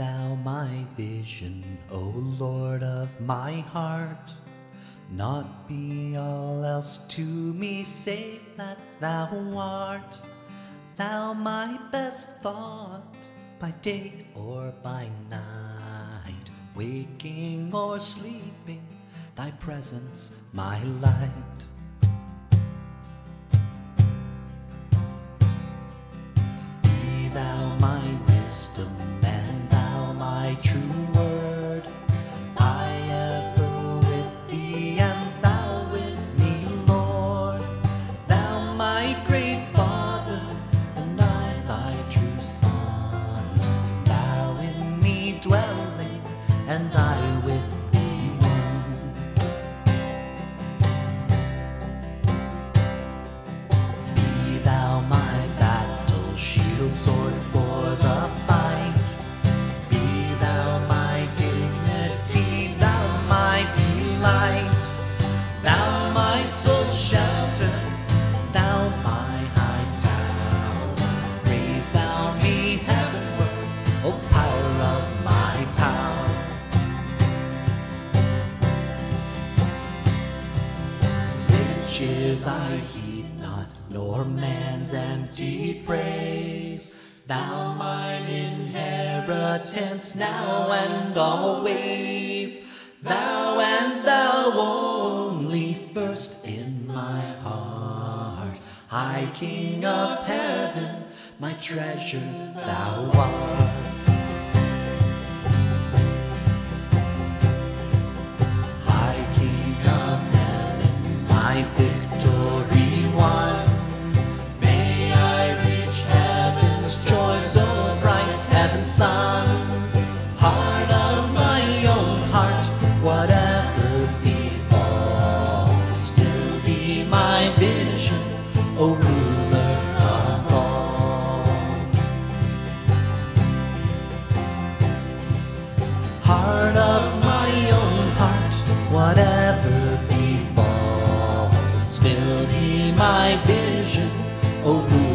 Thou my vision, O Lord of my heart. Not be all else to me save that thou art. Thou my best thought, by day or by night, waking or sleeping, thy presence my light. Be thou my wisdom my true word. I ever with thee and thou with me, Lord. Thou my great Father and I thy true Son. Thou in me dwelling and I with thee one. Be thou my battle shield, sword for I heed not, nor man's empty praise. Thou mine inheritance now and always. Thou and thou only first in my heart. High King of heaven, my treasure thou art. sun. Heart of my own heart, whatever befalls, to be my vision, O ruler of all. Heart of my own heart, whatever befalls, still be my vision, O ruler.